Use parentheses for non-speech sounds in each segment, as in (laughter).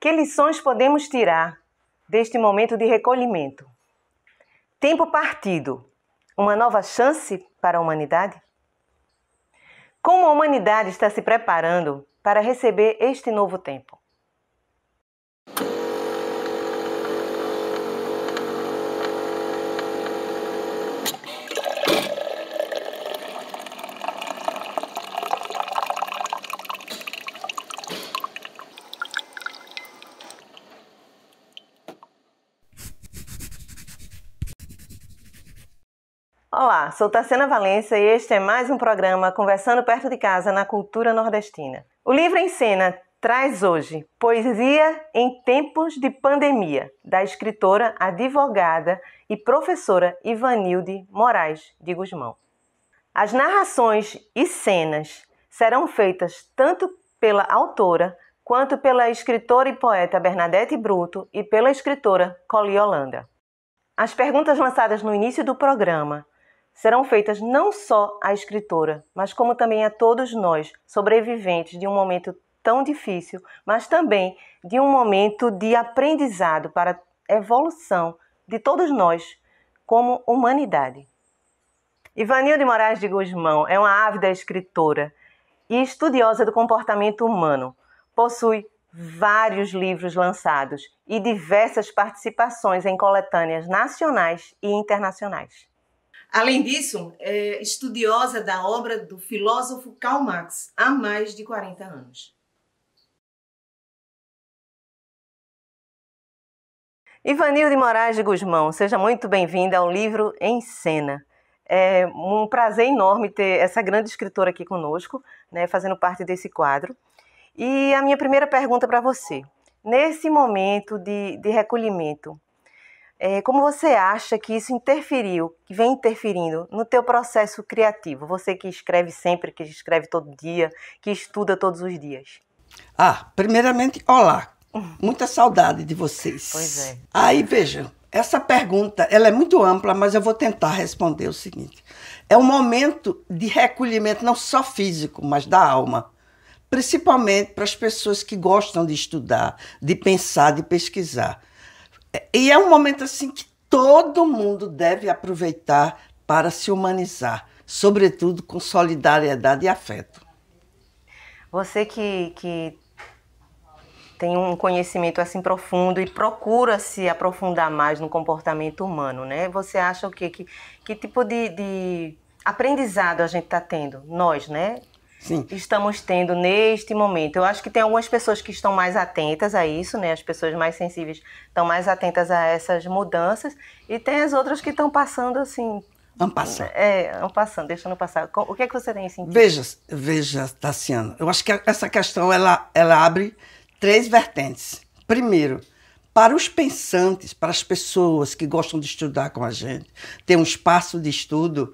Que lições podemos tirar deste momento de recolhimento? Tempo partido, uma nova chance para a humanidade? Como a humanidade está se preparando para receber este novo tempo? Olá, sou Tassiana Valença e este é mais um programa Conversando Perto de Casa na Cultura Nordestina. O livro em cena traz hoje Poesia em Tempos de Pandemia, da escritora, advogada e professora Ivanilde Moraes de Guzmão. As narrações e cenas serão feitas tanto pela autora quanto pela escritora e poeta Bernadette Bruto e pela escritora Coli Holanda. As perguntas lançadas no início do programa serão feitas não só à escritora, mas como também a todos nós, sobreviventes de um momento tão difícil, mas também de um momento de aprendizado para evolução de todos nós como humanidade. Ivanilde Moraes de Guzmão é uma ávida escritora e estudiosa do comportamento humano. Possui vários livros lançados e diversas participações em coletâneas nacionais e internacionais. Além disso, é estudiosa da obra do filósofo Karl Marx há mais de 40 anos. Ivanilde Moraes de Guzmão, seja muito bem-vinda ao livro Em Cena. É um prazer enorme ter essa grande escritora aqui conosco, né, fazendo parte desse quadro. E a minha primeira pergunta para você: nesse momento de, de recolhimento, é, como você acha que isso interferiu, que vem interferindo no teu processo criativo? Você que escreve sempre, que escreve todo dia, que estuda todos os dias. Ah, primeiramente, olá. Muita saudade de vocês. Pois é. Aí, vejam, essa pergunta, ela é muito ampla, mas eu vou tentar responder o seguinte. É um momento de recolhimento não só físico, mas da alma. Principalmente para as pessoas que gostam de estudar, de pensar, de pesquisar. E é um momento assim que todo mundo deve aproveitar para se humanizar, sobretudo com solidariedade e afeto. Você que, que tem um conhecimento assim profundo e procura se aprofundar mais no comportamento humano, né? Você acha o quê? Que, que tipo de, de aprendizado a gente está tendo? Nós, né? Sim. estamos tendo neste momento. Eu acho que tem algumas pessoas que estão mais atentas a isso, né? As pessoas mais sensíveis estão mais atentas a essas mudanças e tem as outras que estão passando assim. Passar. É, vamos passando, deixando passar. O que é que você tem sentido? Veja, veja, Tassiana, eu acho que essa questão ela, ela abre três vertentes. Primeiro, para os pensantes, para as pessoas que gostam de estudar com a gente, ter um espaço de estudo,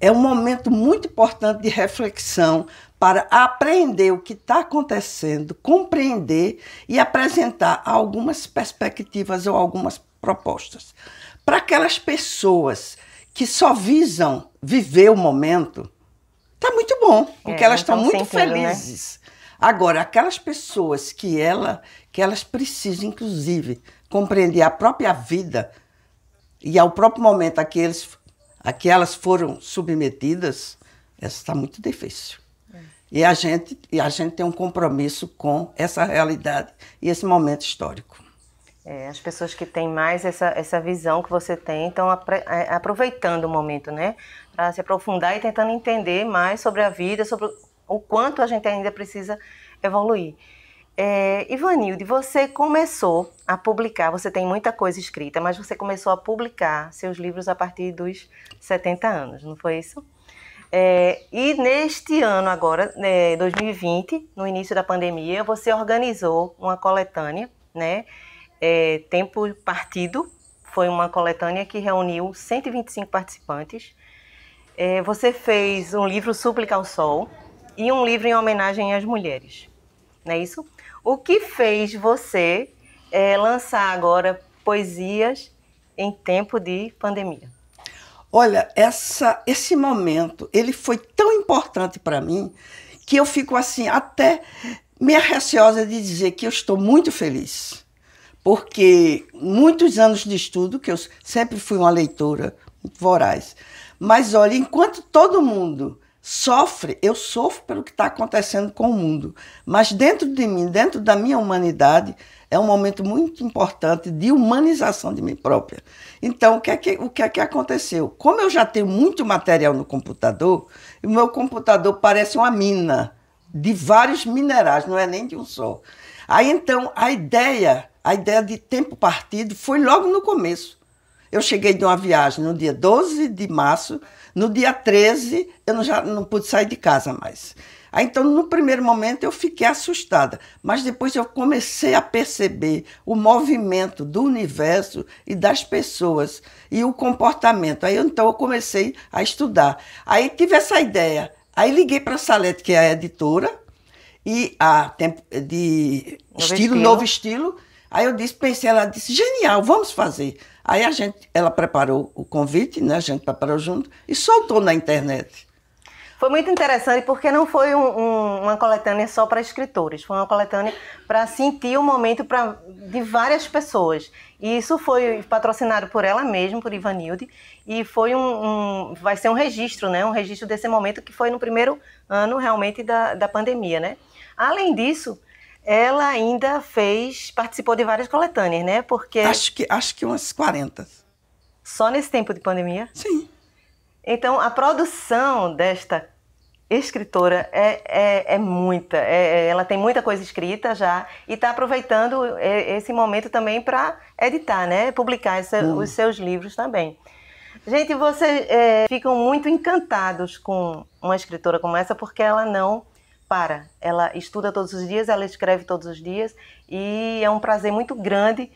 é um momento muito importante de reflexão para aprender o que está acontecendo, compreender e apresentar algumas perspectivas ou algumas propostas. Para aquelas pessoas que só visam viver o momento, está muito bom, porque é, elas estão muito sentindo, né? felizes. Né? Agora, aquelas pessoas que, ela, que elas precisam, inclusive, compreender a própria vida e ao próprio momento a que eles a que elas foram submetidas, essa está muito difícil. É. E, a gente, e a gente tem um compromisso com essa realidade e esse momento histórico. É, as pessoas que têm mais essa, essa visão que você tem estão é, aproveitando o momento, né? Para se aprofundar e tentando entender mais sobre a vida, sobre o quanto a gente ainda precisa evoluir. É, Ivanilde, você começou a publicar, você tem muita coisa escrita, mas você começou a publicar seus livros a partir dos 70 anos, não foi isso? É, e neste ano agora, é, 2020, no início da pandemia, você organizou uma coletânea, né? É, Tempo Partido, foi uma coletânea que reuniu 125 participantes. É, você fez um livro Súplica ao Sol e um livro em homenagem às mulheres, não é isso? O que fez você é, lançar agora poesias em tempo de pandemia? Olha, essa, esse momento ele foi tão importante para mim que eu fico assim até minha receosa de dizer que eu estou muito feliz, porque muitos anos de estudo, que eu sempre fui uma leitora voraz, mas olha, enquanto todo mundo sofre, eu sofro pelo que está acontecendo com o mundo, mas dentro de mim, dentro da minha humanidade, é um momento muito importante de humanização de mim própria. Então, o que é que, o que, é que aconteceu? Como eu já tenho muito material no computador, o meu computador parece uma mina de vários minerais, não é nem de um só. Aí então a ideia, a ideia de tempo partido foi logo no começo. Eu cheguei de uma viagem no dia 12 de março, no dia 13 eu não, já não pude sair de casa mais. Aí, então, no primeiro momento, eu fiquei assustada, mas depois eu comecei a perceber o movimento do universo e das pessoas e o comportamento. Aí, então, eu comecei a estudar. Aí tive essa ideia. Aí liguei para a Salete, que é a editora, e a de novo estilo, estilo, novo estilo. Aí eu disse, pensei, ela disse, genial, vamos fazer. Aí a gente, ela preparou o convite, né? A gente preparou junto e soltou na internet. Foi muito interessante porque não foi um, um, uma coletânea só para escritores, foi uma coletânea para sentir o momento pra, de várias pessoas. E isso foi patrocinado por ela mesma, por Ivanilde, e foi um, um, vai ser um registro, né? Um registro desse momento que foi no primeiro ano realmente da, da pandemia, né? Além disso, ela ainda fez, participou de várias coletâneas, né? Porque acho que acho que umas 40. Só nesse tempo de pandemia? Sim. Então, a produção desta escritora é, é, é muita. É, é ela tem muita coisa escrita já e está aproveitando esse momento também para editar, né? Publicar esse, hum. os seus livros também. Gente, vocês é, ficam muito encantados com uma escritora como essa porque ela não para. Ela estuda todos os dias, ela escreve todos os dias e é um prazer muito grande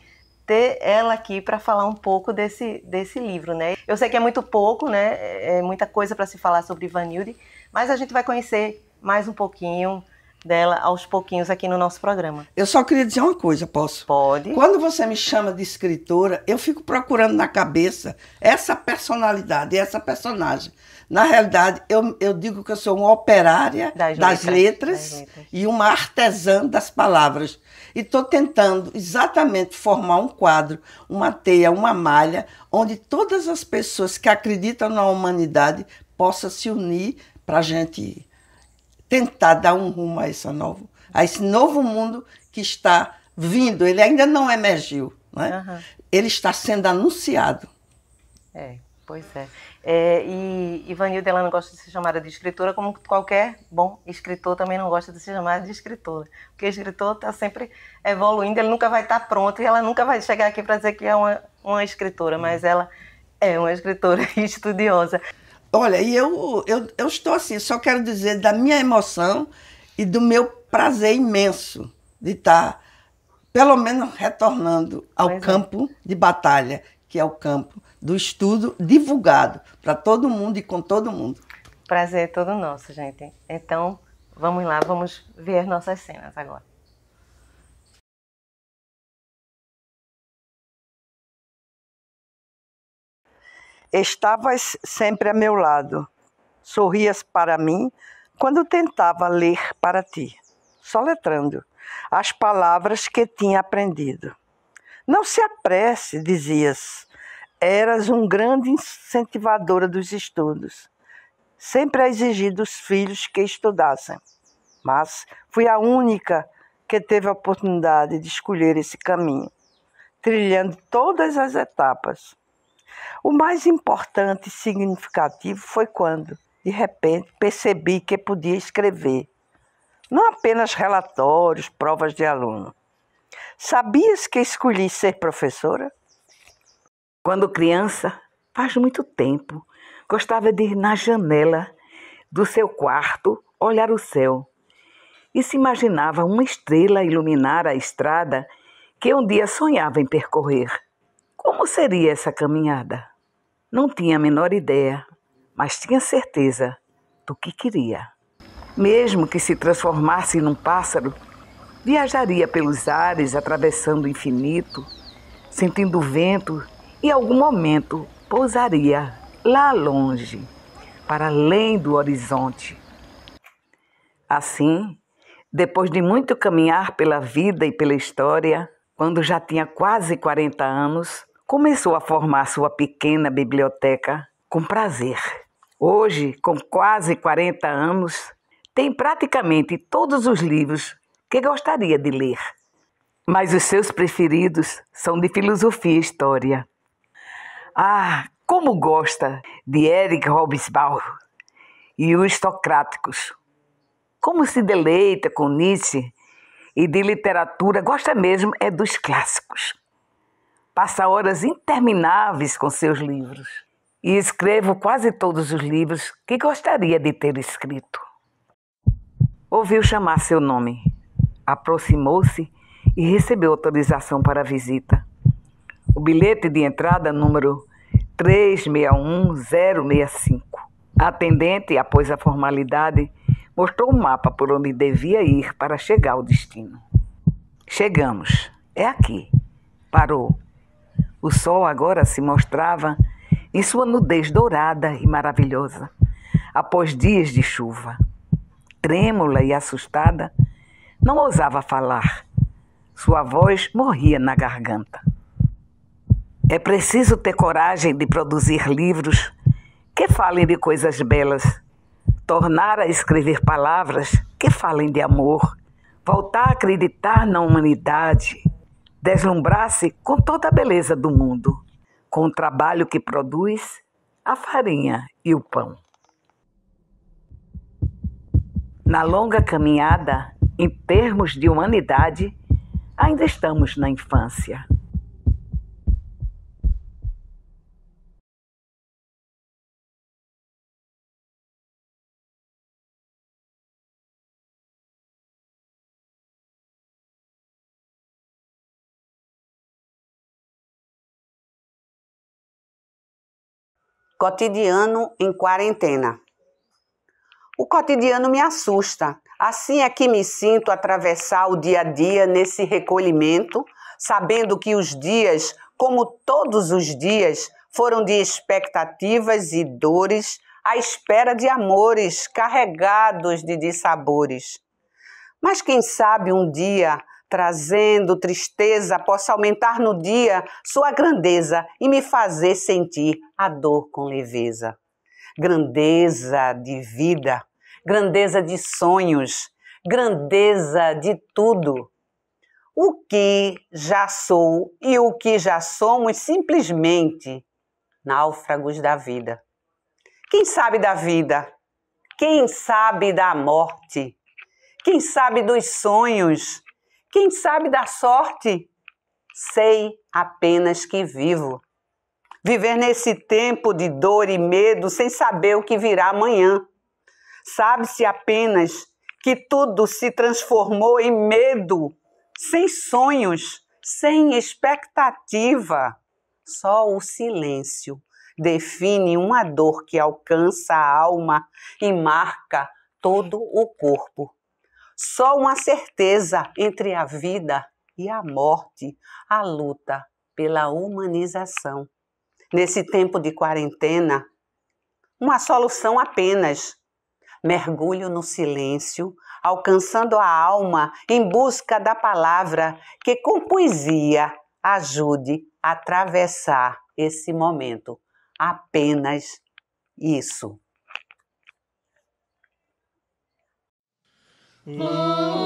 ter ela aqui para falar um pouco desse, desse livro, né? Eu sei que é muito pouco, né? É muita coisa para se falar sobre Ivanilde, mas a gente vai conhecer mais um pouquinho dela aos pouquinhos aqui no nosso programa. Eu só queria dizer uma coisa, posso? Pode. Quando você me chama de escritora, eu fico procurando na cabeça essa personalidade, essa personagem. Na realidade, eu, eu digo que eu sou uma operária das, das, letras, letras, das letras, e uma artesã das palavras. E estou tentando exatamente formar um quadro, uma teia, uma malha, onde todas as pessoas que acreditam na humanidade possam se unir para a gente tentar dar um rumo a, essa novo, a esse novo mundo que está vindo. Ele ainda não emergiu, né? Uhum. ele está sendo anunciado. É, pois é. É, e Ivanilda ela não gosta de ser chamada de escritora, como qualquer bom escritor também não gosta de ser chamada de escritora. Porque o escritor está sempre evoluindo, ele nunca vai estar tá pronto e ela nunca vai chegar aqui para dizer que é uma, uma escritora, mas ela é uma escritora (laughs) estudiosa. Olha, e eu, eu, eu estou assim, só quero dizer da minha emoção e do meu prazer imenso de estar, pelo menos, retornando ao pois é. campo é. de batalha, que é o campo do estudo divulgado para todo mundo e com todo mundo. Prazer é todo nosso, gente. Então, vamos lá, vamos ver nossas cenas agora. Estavas sempre a meu lado. Sorrias para mim quando tentava ler para ti, soletrando as palavras que tinha aprendido. Não se apresse, dizias, eras um grande incentivadora dos estudos, sempre a exigir dos filhos que estudassem. Mas fui a única que teve a oportunidade de escolher esse caminho, trilhando todas as etapas. O mais importante e significativo foi quando, de repente, percebi que podia escrever, não apenas relatórios, provas de aluno. Sabias que escolhi ser professora? Quando criança, faz muito tempo, gostava de ir na janela do seu quarto olhar o céu e se imaginava uma estrela iluminar a estrada que um dia sonhava em percorrer. Como seria essa caminhada? Não tinha a menor ideia, mas tinha certeza do que queria. Mesmo que se transformasse num pássaro, viajaria pelos ares atravessando o infinito, sentindo o vento e algum momento pousaria lá longe, para além do horizonte. Assim, Depois de muito caminhar pela vida e pela história, quando já tinha quase 40 anos, começou a formar sua pequena biblioteca com prazer. Hoje, com quase 40 anos, tem praticamente todos os livros que gostaria de ler. Mas os seus preferidos são de filosofia e história. Ah, como gosta de Eric Hobsbawm e os Socráticos. Como se deleita com Nietzsche e de literatura, gosta mesmo é dos clássicos. Passa horas intermináveis com seus livros e escrevo quase todos os livros que gostaria de ter escrito. Ouviu chamar seu nome, aproximou-se e recebeu autorização para a visita. O bilhete de entrada número 361065. A atendente, após a formalidade, mostrou o um mapa por onde devia ir para chegar ao destino. Chegamos. É aqui. Parou. O sol agora se mostrava em sua nudez dourada e maravilhosa, após dias de chuva. Trêmula e assustada, não ousava falar. Sua voz morria na garganta. É preciso ter coragem de produzir livros que falem de coisas belas, tornar a escrever palavras que falem de amor, voltar a acreditar na humanidade, deslumbrar-se com toda a beleza do mundo, com o trabalho que produz a farinha e o pão. Na longa caminhada, em termos de humanidade, ainda estamos na infância. Cotidiano em quarentena. O cotidiano me assusta. Assim é que me sinto atravessar o dia a dia nesse recolhimento, sabendo que os dias, como todos os dias, foram de expectativas e dores, à espera de amores carregados de dissabores. Mas quem sabe um dia trazendo tristeza, possa aumentar no dia sua grandeza e me fazer sentir a dor com leveza. Grandeza de vida, grandeza de sonhos, grandeza de tudo. O que já sou e o que já somos simplesmente náufragos da vida. Quem sabe da vida? Quem sabe da morte? Quem sabe dos sonhos? Quem sabe da sorte? Sei apenas que vivo. Viver nesse tempo de dor e medo sem saber o que virá amanhã. Sabe-se apenas que tudo se transformou em medo, sem sonhos, sem expectativa. Só o silêncio define uma dor que alcança a alma e marca todo o corpo. Só uma certeza entre a vida e a morte, a luta pela humanização. Nesse tempo de quarentena, uma solução apenas: mergulho no silêncio, alcançando a alma em busca da palavra que, com poesia, ajude a atravessar esse momento. Apenas isso. Oh.